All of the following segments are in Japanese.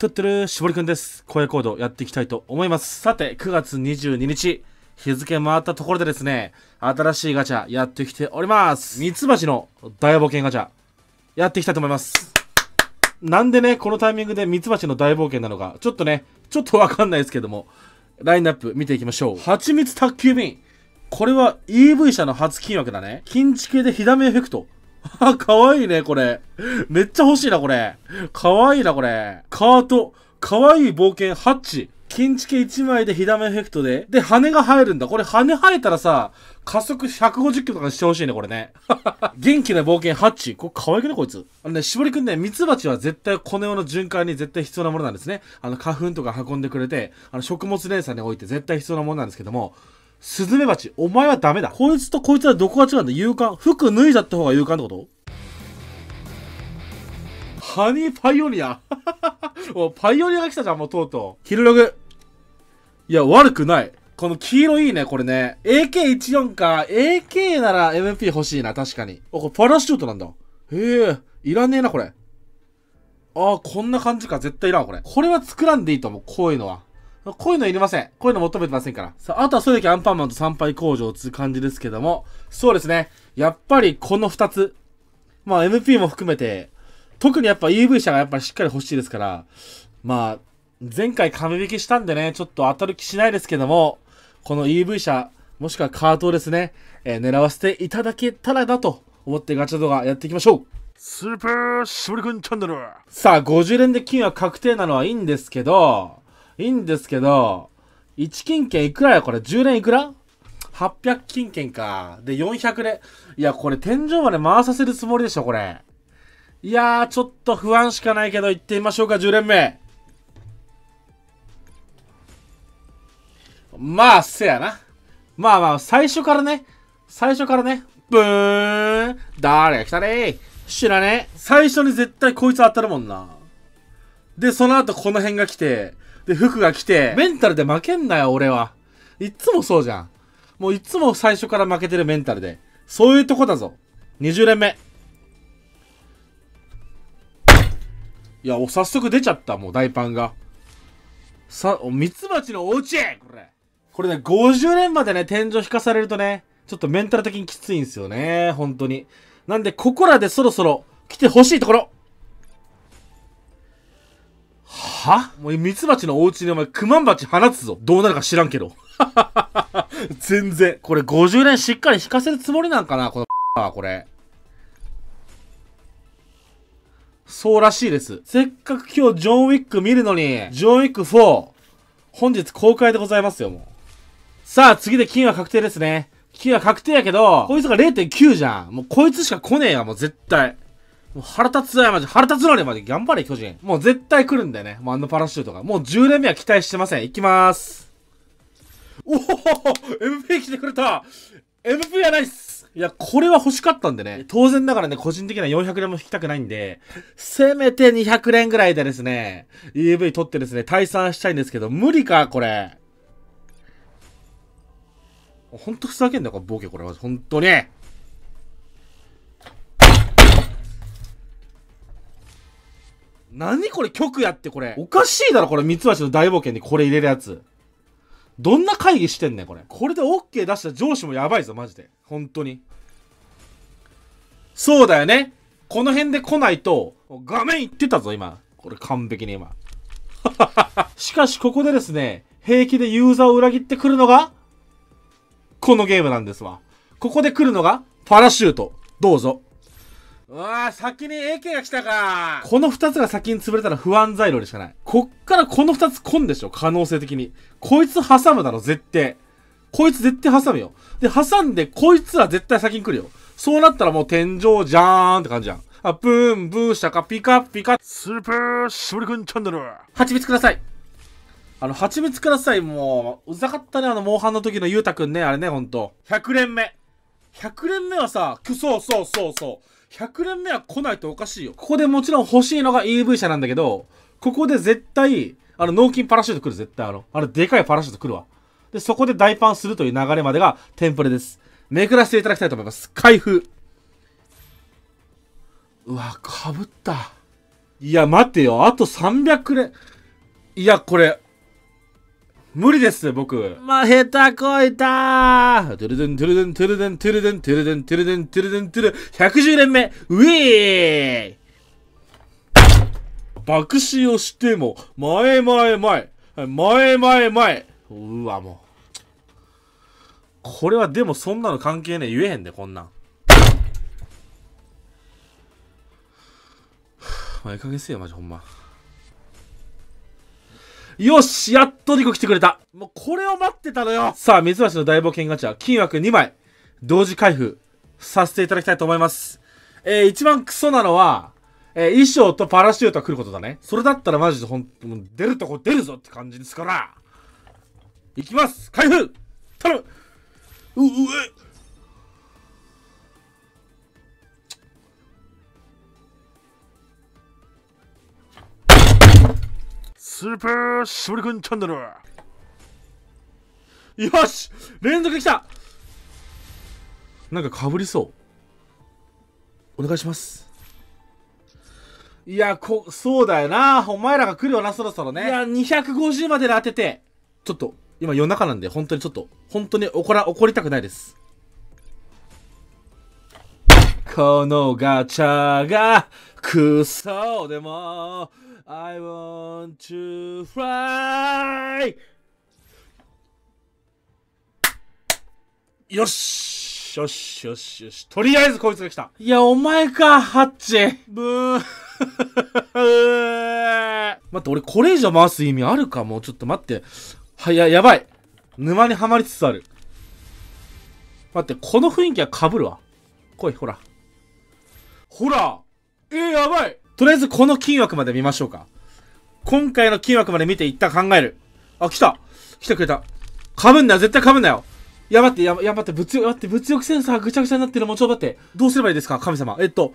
トゥットゥルしぼりくんです。声コードやっていきたいと思います。さて、9月22日、日付回ったところでですね、新しいガチャやってきております。ミツバチの大冒険ガチャ、やっていきたいと思います。なんでね、このタイミングでミツバチの大冒険なのか、ちょっとね、ちょっとわかんないですけども、ラインナップ見ていきましょう。蜂蜜宅急便。これは EV 車の初金枠だね。金地系で火ダメエフェクト。あ、かわいいね、これ。めっちゃ欲しいな、これ。かわいいな、これ。カート。かわいい冒険、ハッチ。金地系1枚で火ダメエフェクトで。で、羽が生えるんだ。これ羽生えたらさ、加速150キロとかにしてほしいね、これね。元気な冒険、ハッチ。これ可愛くね、こいつ。あのね、しぼりくんね、ミツバチは絶対この世の循環に絶対必要なものなんですね。あの、花粉とか運んでくれて、あの、食物連鎖において絶対必要なものなんですけども、スズメバチ、お前はダメだ。こいつとこいつはどこが違うんだ勇敢。服脱いじゃった方が勇敢ってこと？ハニーパイオニア おパイオニアが来たじゃん、もうとうとう。キルログ。いや、悪くない。この黄色いいね、これね。AK14 か。AK なら MP 欲しいな、確かに。お、これパラシュートなんだ。へえ、いらねえな、これ。ああ、こんな感じか。絶対いらん、これ。これは作らんでいいと思う、こういうのは。こういうのいりません。こういうの求めてませんから。さあ、あとはそれだけアンパンマンと参拝工場をつう感じですけども。そうですね。やっぱりこの二つ。まあ MP も含めて、特にやっぱ EV 車がやっぱりしっかり欲しいですから。まあ、前回紙引きしたんでね、ちょっと当たる気しないですけども、この EV 車、もしくはカートをですね、えー狙わせていただけたらなと思ってガチャ動画やっていきましょう。スーパーしぼりくんチャンネルさあ、50連で金は確定なのはいいんですけど、いいんですけど、1金券いくらやこれ ?10 連いくら ?800 金券か。で、400連。いや、これ天井まで回させるつもりでしょ、これ。いやー、ちょっと不安しかないけど、行ってみましょうか、10連目。まあ、せやな。まあまあ、最初からね、最初からね、ブーン誰が来たね？知らね？え。最初に絶対こいつ当たるもんな。で、その後この辺が来て、で、服が来て、メンタルで負けんなよ、俺は。いっつもそうじゃん。もういつも最初から負けてるメンタルで。そういうとこだぞ。20連目。いや、お、早速出ちゃった、もう大パンが。さ、お、ミツバチのおうちこれ。これね、50連までね、天井引かされるとね、ちょっとメンタル的にきついんですよね、本当に。なんで、ここらでそろそろ来てほしいところ。は？もうミツバチのお家にお前、クマンバチ放つぞ。どうなるか知らんけど。全然。これ50連しっかり引かせるつもりなんかなこの は、これ。そうらしいです。せっかく今日ジョンウィック見るのに、ジョンウィック4、本日公開でございますよ、もう。さあ、次で金は確定ですね。金は確定やけど、こいつが0.9じゃん。もうこいつしか来ねえや、もう絶対。もう腹立つわよ、マジ。腹立つのにまで頑張れ、巨人。もう絶対来るんだよね。もうあのパラシュートが。もう10連目は期待してません。いきまーす。おお !MP 来てくれた !MP やないっすいや、これは欲しかったんでね。当然ながらね、個人的には400連も引きたくないんで、せめて200連ぐらいでですね、EV 取ってですね、退散したいんですけど、無理か、これ。ほんとふざけんだよ、ボケ、これは。ほんとに。何これ、曲やって、これ。おかしいだろ、これ、ミツバチの大冒険にこれ入れるやつ。どんな会議してんねん、これ。これで OK 出した上司もやばいぞ、マジで。本当に。そうだよね。この辺で来ないと、画面いってたぞ、今。これ完璧に今。しかし、ここでですね、平気でユーザーを裏切ってくるのが、このゲームなんですわ。ここで来るのが、パラシュート。どうぞ。うわあ、先に AK が来たか。この二つが先に潰れたら不安材料でしかない。こっからこの二つ来んでしょ可能性的に。こいつ挟むだろ、絶対。こいつ絶対挟むよ。で、挟んで、こいつは絶対先に来るよ。そうなったらもう天井じゃーんって感じじゃん。あ、ブーン、ブーシャカ、ピカピカ。スーパーシュリくんチャンネル。蜂蜜ください。あの、蜂蜜ください。もう、うざかったね。あの、モンハンの時のゆうたくんね。あれね、ほんと。100連目。100連目はさ、くそうそうそうそう。100連目は来ないとおかしいよ。ここでもちろん欲しいのが EV 車なんだけど、ここで絶対、あの、納金パラシュート来る、絶対あの。あの、でかいパラシュート来るわ。で、そこで台パンするという流れまでがテンプレです。めくらせていただきたいと思います。開封。うわ、かぶった。いや、待てよ。あと300連。いや、これ、無理です僕。まあ下手こいたー。トゥルドゥントゥルドゥントゥルドゥントゥルドゥントゥルドゥントゥルドゥントゥルドゥントゥル110連目。ウィー爆死をしても前前前。前前前。うわもう。これはでもそんなの関係ねえ。言えへんでこんなん。まあ、ええ加減せえよマジほんま。よしやっと2個来てくれたもうこれを待ってたのよさあ、ミツバチの大冒険ガチャ、金枠2枚、同時開封させていただきたいと思います。えー、一番クソなのは、えー、衣装とパラシュートが来ることだね。それだったらマジでほん、もう出るとこ出るぞって感じですから。いきます開封頼むう、うえスーパーショリ君チャンネル。よし!連続できた!なんかかぶりそう。お願いします。いやこそうだよな。お前らが来るよなそろそろね。いや250までで当てて。ちょっと今夜中なんで本当にちょっと本当に怒ら怒りたくないです。このガチャがクソでも I want to fly! よしよしよしよし。とりあえずこいつが来た。いや、お前か、ハッチ。ブーン。待って、俺これ以上回す意味あるか？もうちょっと待って。はや、やばい。沼にはまりつつある。待って、この雰囲気は被るわ。来い、ほら。ほらえー、やばいとりあえずこの金枠まで見ましょうか。今回の金枠まで見て一旦考える。あ、来た来てくれた。かぶんなよ絶対かぶんなよやばって、やば、やばって、物欲、待って、物欲センサーぐちゃぐちゃになってるもうちょっと待って。どうすればいいですか？神様。えっと、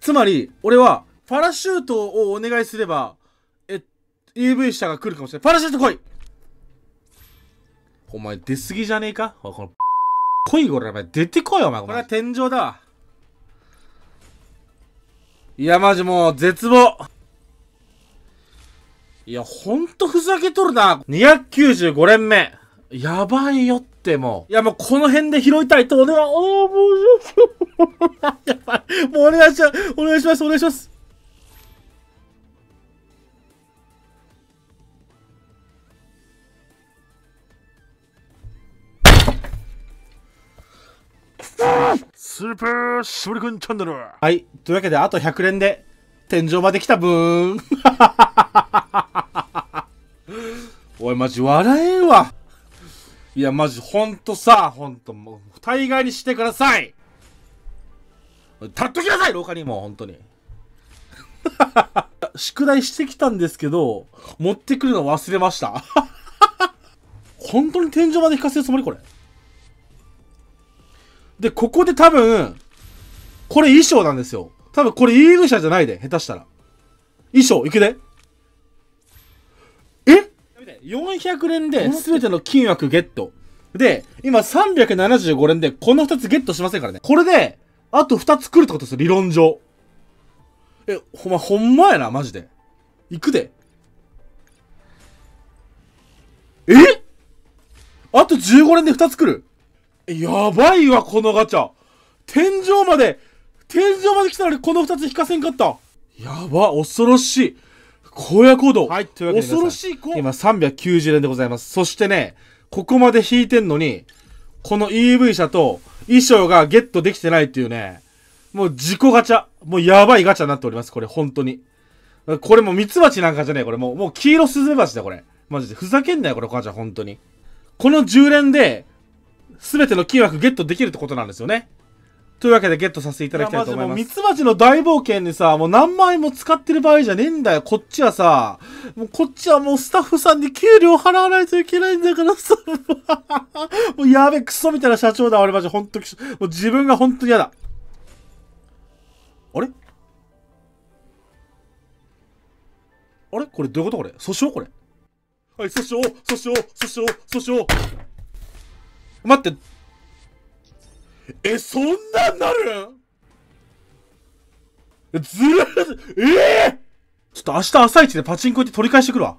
つまり、俺は、パラシュートをお願いすれば、え、EV 車が来るかもしれない。パラシュート来いお前、出すぎじゃねえか？この、来いこれ、お前、出てこいお前。これは天井だわ。いや、マジもう、絶望。いや、ほんとふざけとるな。295連目。やばいよってもう。いや、もうこの辺で拾いたいと、俺は、おー、もう、やばい。もうお願いします。お願いします。お願いします。スーパーショリ君チャンネルはい。というわけで、あと100連で、天井まで来たブーン。おい、マジ笑えんわ。いや、マジ、ほんとさ、ほんと、もう、大概にしてください立っときなさい廊下にも、ほんとに。宿題してきたんですけど、持ってくるの忘れました。本当に天井まで引かせるつもりこれ。で、ここで多分、これ衣装なんですよ。多分これイーグシャじゃないで、下手したら。衣装、いくで。え ?400 連で全ての金枠ゲット。で、今375連でこの2つゲットしませんからね。これで、あと2つ来るってことですよ、理論上。え、ほんま、ほんまやな、マジで。行くで。え？あと15連で2つ来るやばいわ、このガチャ。天井まで、天井まで来たのにこの2つ引かせんかった。やば、恐ろしい。荒野行動。はい、というわけで恐ろしい今390円でございます。そしてね、ここまで引いてんのに、この EV 車と衣装がゲットできてないっていうね、もう自己ガチャ。もうやばいガチャになっております、これ、本当に。これもうミツバチなんかじゃねえ、これもう、もう黄色スズメバチだ、これ。マジで。ふざけんなよ、これ、ガチャ、本当に。この10連で、すべての金枠ゲットできるってことなんですよね。というわけでゲットさせていただきたいと思います。ミツバチの大冒険にさ、もう何万円も使ってる場合じゃねえんだよ。こっちはさ、もうこっちはもうスタッフさんに給料払わないといけないんだからさ、もうやべえ、クソみたいな社長だ、俺マジ、ほんと、もう自分がほんと嫌だ。あれ？あれ？これどういうことこれ？訴訟これ？はい、訴訟訴訟訴訟訴訟待って、え、そんなんなるずるええちょっと明日朝一でパチンコ行って取り返してくるわ。